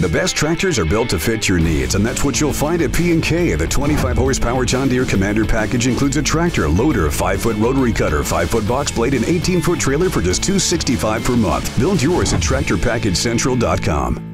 The best tractors are built to fit your needs, and that's what you'll find at P&K. The 25 horsepower John Deere Commander package includes a tractor, loader, 5-foot rotary cutter, 5-foot box blade, and 18-foot trailer for just $265 per month. Build yours at TractorPackageCentral.com.